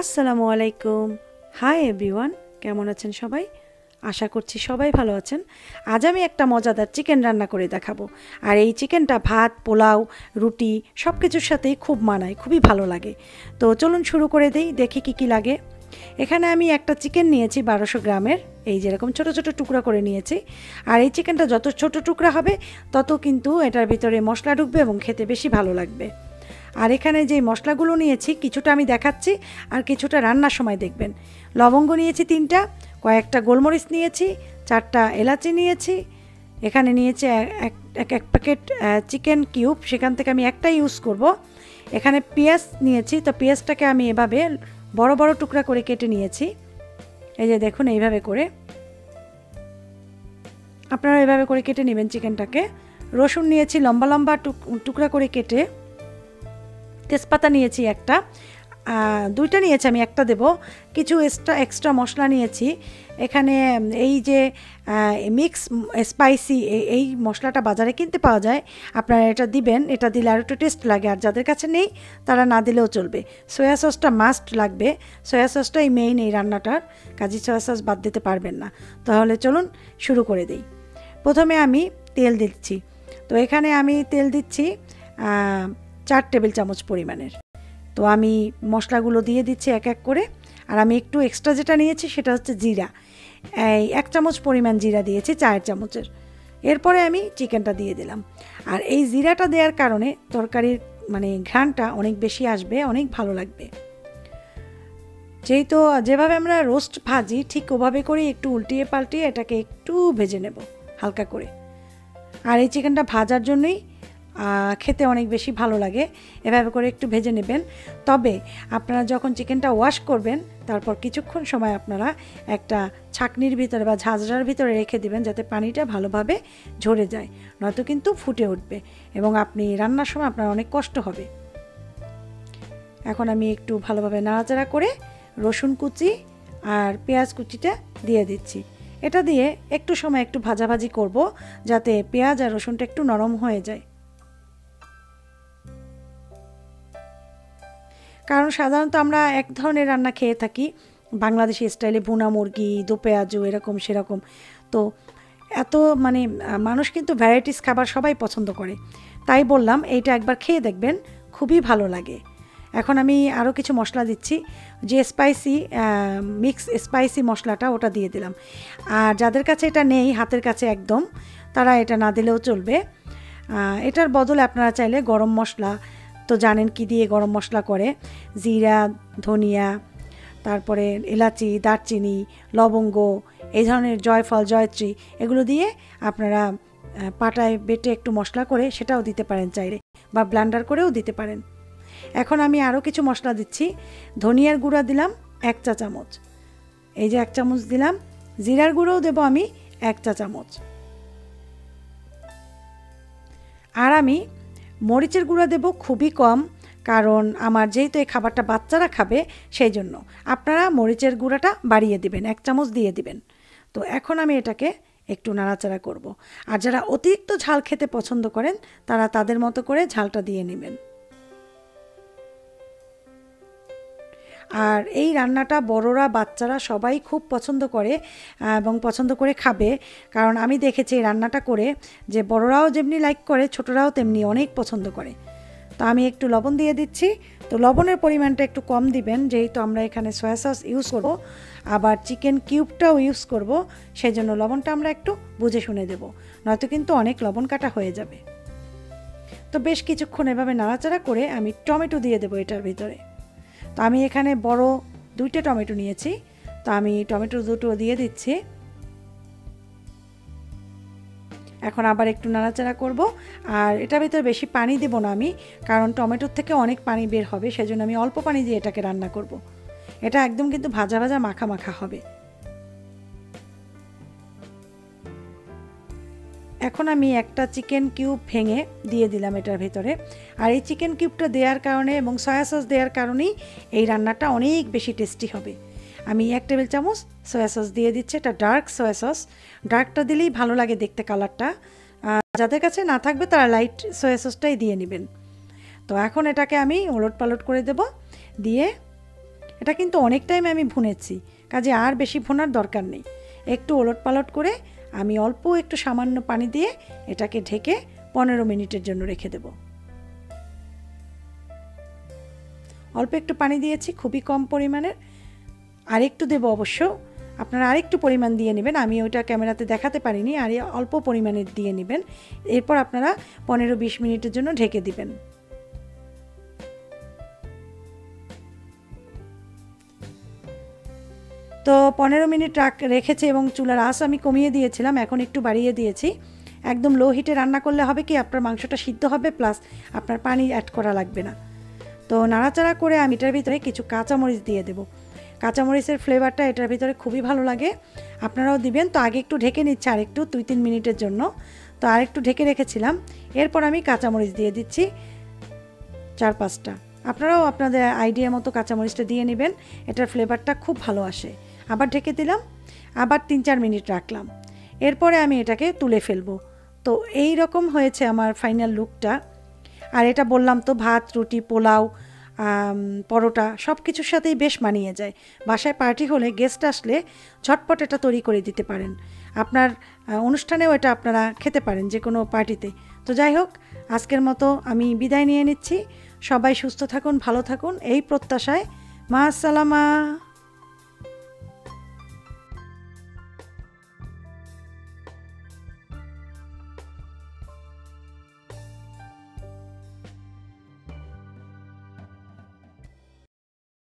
আসসালামু আলাইকুম। Hi everyone কেমন আছেন সবাই? আশা করছি সবাই ভালো আছেন। আজ আমি একটা মজাদার চিকেন রান্না করে দেখাবো। আর এই চিকেনটা ভাত, পোলাও, রুটি সব কিছুর সাথেই খুব মানায়, খুবই ভালো লাগে। তো চলুন শুরু করে দিই, দেখি কি কি লাগে। এখানে আমি একটা চিকেন নিয়েছি বারোশো গ্রামের, এই যেরকম ছোট ছোট টুকরা করে নিয়েছি। আর এই চিকেনটা যত ছোট টুকরা হবে, তত কিন্তু এটার ভিতরে মশলা ঢুকবে এবং খেতে বেশি ভালো লাগবে। আর এখানে যে মশলাগুলো নিয়েছি, কিছুটা আমি দেখাচ্ছি আর কিছুটা রান্নার সময় দেখবেন। লবঙ্গ নিয়েছি তিনটা, কয়েকটা গোলমরিচ নিয়েছি, চারটা এলাচি নিয়েছি। এখানে নিয়েছি এক এক প্যাকেট চিকেন কিউব, সেখান থেকে আমি একটা ইউজ করব। এখানে পেঁয়াজ নিয়েছি, তো পেঁয়াজটাকে আমি এভাবে বড় বড় টুকরা করে কেটে নিয়েছি। এই যে দেখুন, এইভাবে করে। আপনারা এভাবে করে কেটে নেবেন চিকেনটাকে। রসুন নিয়েছি লম্বা লম্বা টুকরা করে কেটে। তেজপাতা নিয়েছি একটা দুইটা নিয়েছি আমি, একটা দেব। কিছু এক্সট্রা এক্সট্রা মশলা নিয়েছি। এখানে এই যে মিক্স স্পাইসি এই মশলাটা বাজারে কিনতে পাওয়া যায়। আপনারা এটা দিবেন, এটা দিলে আর একটু টেস্ট লাগে। আর যাদের কাছে নেই, তারা না দিলেও চলবে। সয়া সসটা মাস্ট লাগবে। সয়া সসটাই মেইন এই রান্নাটার। কাজে সয়া সস বাদ দিতে পারবেন না। তাহলে চলুন শুরু করে দিই। প্রথমে আমি তেল দিচ্ছি। তো এখানে আমি তেল দিচ্ছি চার টেবিল চামচ পরিমাণের। তো আমি মশলাগুলো দিয়ে দিচ্ছি এক এক করে, আর আমি একটু এক্সট্রা যেটা নিয়েছি সেটা হচ্ছে জিরা। এই এক চামচ পরিমাণ জিরা দিয়েছি চায়ের চামচের। এরপরে আমি চিকেনটা দিয়ে দিলাম। আর এই জিরাটা দেওয়ার কারণে তরকারির মানে ঘ্রাণটা অনেক বেশি আসবে, অনেক ভালো লাগবে। যেহেতু যেভাবে আমরা রোস্ট ভাজি, ঠিক ওভাবে করে একটু উল্টিয়ে পাল্টিয়ে এটাকে একটু ভেজে নেব হালকা করে। আর এই চিকেনটা ভাজার জন্যই খেতে অনেক বেশি ভালো লাগে। এভাবে করে একটু ভেজে নেবেন। তবে আপনারা যখন চিকেনটা ওয়াশ করবেন, তারপর কিছুক্ষণ সময় আপনারা একটা ছাকনির ভিতরে বা ঝাঁঝরার ভিতরে রেখে দেবেন যাতে পানিটা ভালোভাবে ঝরে যায়। নয়তো কিন্তু ফুটে উঠবে এবং আপনি রান্নার সময় আপনার অনেক কষ্ট হবে। এখন আমি একটু ভালোভাবে নাড়াচাড়া করে রসুন কুচি আর পেঁয়াজ কুচিটা দিয়ে দিচ্ছি। এটা দিয়ে একটু সময় একটু ভাজাভাজি করব যাতে পেঁয়াজ আর রসুনটা একটু নরম হয়ে যায়। কারণ সাধারণত আমরা এক ধরনের রান্না খেয়ে থাকি। বাংলাদেশি স্টাইলে ভুনা মুরগি, দো পেঁয়াজু, এরকম, সেরকম। তো এত মানে মানুষ কিন্তু ভ্যারাইটিস খাবার সবাই পছন্দ করে। তাই বললাম, এইটা একবার খেয়ে দেখবেন, খুবই ভালো লাগে। এখন আমি আরও কিছু মশলা দিচ্ছি। যে স্পাইসি মিক্স স্পাইসি মশলাটা ওটা দিয়ে দিলাম। আর যাদের কাছে এটা নেই, হাতের কাছে একদম, তারা এটা না দিলেও চলবে। এটার বদলে আপনারা চাইলে গরম মশলা তো জানেন কি দিয়ে গরম মশলা করে? জিরা, ধনিয়া, তারপরে এলাচি, দারচিনি, লবঙ্গ, এই ধরনের জয়ফল, জয়ত্রী এগুলো দিয়ে আপনারা পাটায় বেটে একটু মশলা করে সেটাও দিতে পারেন চাইলে বা ব্লান্ডার করেও দিতে পারেন। এখন আমি আরও কিছু মশলা দিচ্ছি। ধনিয়ার গুঁড়া দিলাম এক চা চামচ। এই যে এক চামচ দিলাম। জিরার গুঁড়োও দেবো আমি এক চা চামচ। আর আমি মরিচের গুঁড়া দেব খুবই কম, কারণ আমার যেহেতু এই খাবারটা বাচ্চারা খাবে, সেই জন্য। আপনারা মরিচের গুঁড়াটা বাড়িয়ে দিবেন, এক চামচ দিয়ে দিবেন। তো এখন আমি এটাকে একটু নাড়াচাড়া করব। আর যারা অতিরিক্ত ঝাল খেতে পছন্দ করেন, তারা তাদের মতো করে ঝালটা দিয়ে নেবেন। আর এই রান্নাটা বড়রা, বাচ্চারা সবাই খুব পছন্দ করে এবং পছন্দ করে খাবে। কারণ আমি দেখেছি এই রান্নাটা করে যে বড়রাও যেমনি লাইক করে, ছোটরাও তেমনি অনেক পছন্দ করে। তো আমি একটু লবণ দিয়ে দিচ্ছি। তো লবণের পরিমাণটা একটু কম দিবেন, যেহেতু আমরা এখানে সয়া সস ইউজ করব। আবার চিকেন কিউবটাও ইউজ করব সেই জন্য লবণটা আমরা একটু বুঝে শুনে দেব। নয়তো কিন্তু অনেক লবণ কাটা হয়ে যাবে। তো বেশ কিছুক্ষণ এভাবে নাড়াচাড়া করে আমি টমেটো দিয়ে দেবো এটার ভিতরে। তো আমি এখানে বড় দুইটা টমেটো নিয়েছি। তো আমি টমেটো দুটো দিয়ে দিচ্ছি। এখন আবার একটু নাড়াচাড়া করব। আর এটা ভিতরে বেশি পানি দেব না আমি, কারণ টমেটোর থেকে অনেক পানি বের হবে, সেজন্য আমি অল্প পানি দিয়ে এটাকে রান্না করব। এটা একদম কিন্তু ভাজা ভাজা মাখা মাখা হবে। এখন আমি একটা চিকেন কিউব ভেঙে দিয়ে দিলাম এটার ভেতরে। আর এই চিকেন কিউবটা দেওয়ার কারণে এবং সয়া সস দেওয়ার কারণেই এই রান্নাটা অনেক বেশি টেস্টি হবে। আমি এক টেবিল চামচ সয়া সস দিয়ে দিচ্ছি, এটা ডার্ক সয়া সস। ডার্কটা দিলেই ভালো লাগে দেখতে কালারটা। যাদের কাছে না থাকবে তারা লাইট সয়া সসটাই দিয়ে নেবেন। তো এখন এটাকে আমি ওলট পালট করে দেব। দিয়ে এটা কিন্তু অনেক টাইম আমি ভুনেছি, কাজে আর বেশি ভোনার দরকার নেই। একটু ওলট পালট করে আমি অল্প একটু সামান্য পানি দিয়ে এটাকে ঢেকে পনেরো মিনিটের জন্য রেখে দেব। অল্প একটু পানি দিয়েছি, খুবই কম পরিমাণের। আরেকটু দেবো অবশ্য। আপনারা আরেকটু পরিমাণ দিয়ে নেবেন। আমি ওইটা ক্যামেরাতে দেখাতে পারিনি, আর অল্প পরিমাণে দিয়ে নেবেন। এরপর আপনারা পনেরো বিশ মিনিটের জন্য ঢেকে দিবেন। তো পনেরো মিনিট রাখ, রেখেছি এবং চুলার আঁচ আমি কমিয়ে দিয়েছিলাম, এখন একটু বাড়িয়ে দিয়েছি। একদম লো হিটে রান্না করলে হবে কি, আপনার মাংসটা সিদ্ধ হবে প্লাস আপনার পানি অ্যাড করা লাগবে না। তো নাড়াচাড়া করে আমি এটার ভিতরে কিছু কাঁচামরিচ দিয়ে দেবো। কাঁচামরিচের ফ্লেভারটা এটার ভিতরে খুবই ভালো লাগে। আপনারাও দিবেন। তো আগে একটু ঢেকে নিচ্ছে আরেকটু, দুই তিন মিনিটের জন্য। তো আরেকটু ঢেকে রেখেছিলাম। এরপর আমি কাঁচামরিচ দিয়ে দিচ্ছি চার পাঁচটা। আপনারাও আপনাদের আইডিয়া মতো কাঁচামরিচটা দিয়ে নেবেন। এটার ফ্লেভারটা খুব ভালো আসে। আবার ঢেকে দিলাম, আবার তিন চার মিনিট রাখলাম। এরপরে আমি এটাকে তুলে ফেলব। তো এই রকম হয়েছে আমার ফাইনাল লুকটা আর এটা বললাম তো, ভাত, রুটি, পোলাও পরোটা সব কিছুর সাথেই বেশ মানিয়ে যায়। বাসায় পার্টি হলে গেস্ট আসলে ঝটপট এটা তৈরি করে দিতে পারেন। আপনার অনুষ্ঠানেও এটা আপনারা খেতে পারেন যে কোনো পার্টিতে তো যাই হোক, আজকের মতো আমি বিদায় নিয়ে নিচ্ছি। সবাই সুস্থ থাকুন, ভালো থাকুন। এই প্রত্যাশায় মা আসসালামা